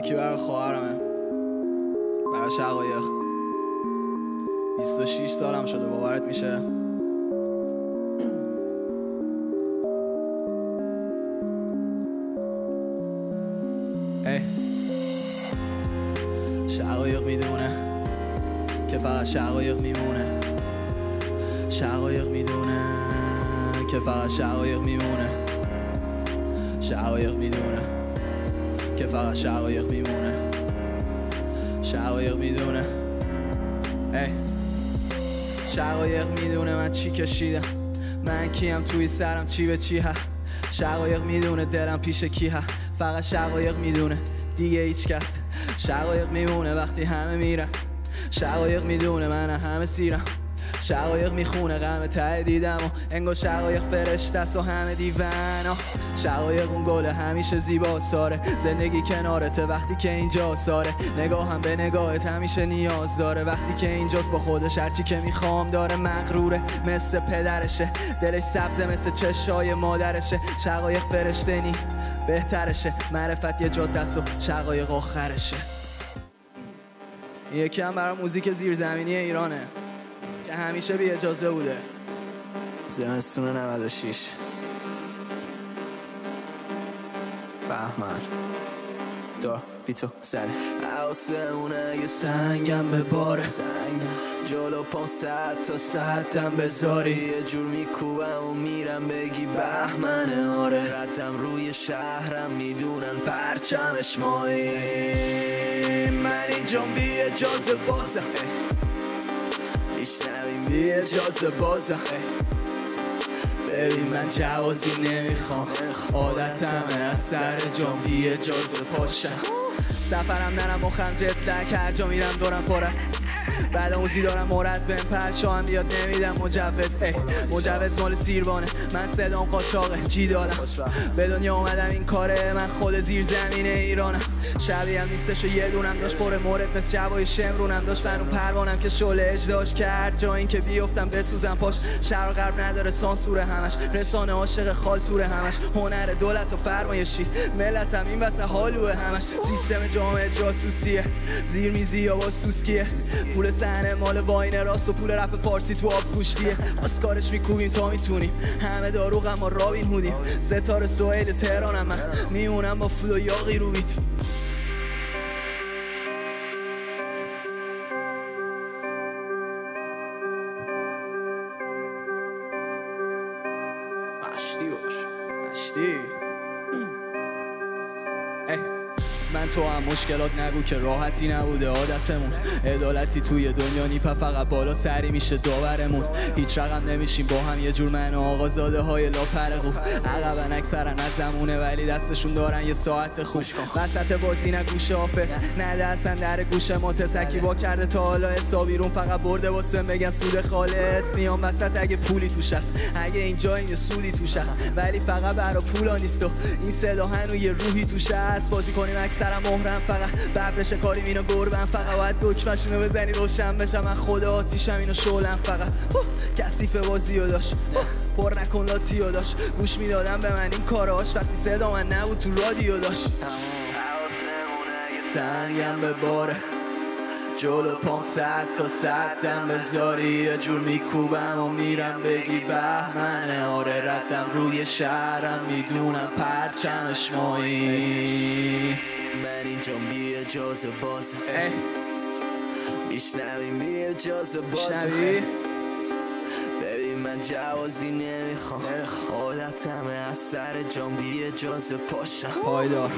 یکی برای خواهرمه. برای شقایق. 26 سالم شده باورت میشه؟ ای. شقایق می‌دونه که فقط شقایق میمونه. شقایق می‌دونه که فقط شقایق میمونه. شقایق می‌دونه. که فقط شقایق میمونه. شقایق می‌دونه. ای. شقایق می‌دونه من چی کشیدم. من کیم توی سرم چی به چی ها. شقایق می‌دونه دلم پیش کی ها. فقط شقایق می‌دونه. دیگه هیچ کس. شقایق میمونه وقتی همه میرن. شقایق می‌دونه من همه سیرم. شقایق می‌خونه غم ته دیدم و انگار شقایق فرشته است و همه دیونا شقایق اون گل همیشه زیبا ساره. زندگی کنارته وقتی که اینجا ساره. نگاهم به نگاهت همیشه نیاز داره. وقتی که اینجاست با خودش هرچی که می‌خوام داره مغروره. مثل پدرشه دلش سبزه مثل چشای مادرشه. شقایق فرشته نی بهترشه. معرفت یه جاده است و شقایق آخرشه. یکی هم برای موزیک زیرزمینی ایرانه. که همیشه بی اجازه بوده. زمستون 96 بهمن. دا بیتو. زد آسمونه یه سنگم به باره. جلو پام صد تا صدم بذاری. یه جور میکوبم و میرم بگی بهمنه آره. ردم روی شهرم می‌دونن پرچمش مایی من اینجام بی اجازه بازم. بی اجازه بازم. ببین من جوازی نمی‌خوام عادتمه از سر جام بی اجازه پاشم سفرم نرم مخم جت لک هر جا میرم دورم پره بعد موزی دارم مورز بهم پرشا هم بیاد نمیدم. مجوز ای مجوز مال سیروانه. من صدام قاچاقه. چی دادم به دنیا اومدم. این کاره من خود زیر زمین ایرانم. شبیه هم نیستش و یه دونم داشت پر مورد مثل جوای شمرونم داشت. من اون پروانم که شله اجداش کرد. جا این که بیفتم بسوزم پاش. شرق غرب نداره سانسور همش. رسانه عاشق خالتور همش. هنر دولت و فرمایشی. ملتم این واسه حالوه همش. سیستم جامعه جاسوسیه. زیر میزی یا با سوسکیه. پول صحنه مال واین راست و پول رپ فارسی تو آب پوشتیه. کارش میکوبیم تا می‌تونیم. همه داروغ اما رابین هودیم ستاره سوئیل تهرانم من. میمونم با فلو یاقی رو بیت. Bastios. Bastios. من تو هم مشکلات نگو که راحتی نبوده عادتمون. عدالتی توی دنیا نیپه فقط بالا سری میشه داورمون. هیچ رقم نمیشیم با هم یه جور من و آقازاده های لاپر خوب عقبا اکثرا از زمونه ولی دستشون دارن یه ساعت خوب. وسط بازی نه گوش آفس نده اصلا در گوش متسکی با کرده تا حالا حسابیرون فقط برده واسه بگن سود خالص. میام وسط اگه پولی توش هست. اگه اینجا این سودی توش هست. ولی فقط برا پولا نیست و این صدا هنو یه روحی توش هست. بازی کنیم اکثرا مهرم فقط. ببرش کاری اینو گربم فقط. باید دکمشونو بزنی روشن بشم. من خدا آتیشم اینو شولم فقط. کثیف بازی رو داشت. پر نکن لاتیو داشت. گوش می‌دادم به من این کاراش وقتی صدا من نبود تو رادیو داشت. سنگم به باره. جلو پام صد تا صدم بذاری یه جور میکوبم و میرم بگی بهمنه. آره ردم روی شهرم می‌دونم پرچمش مایی من اینجام بی اجازه بازم میشنویم بی اجازه بازم ببین من جوازی نمی‌خوام. عادتمه از سر جام بی اجازه پاشم. پایدار.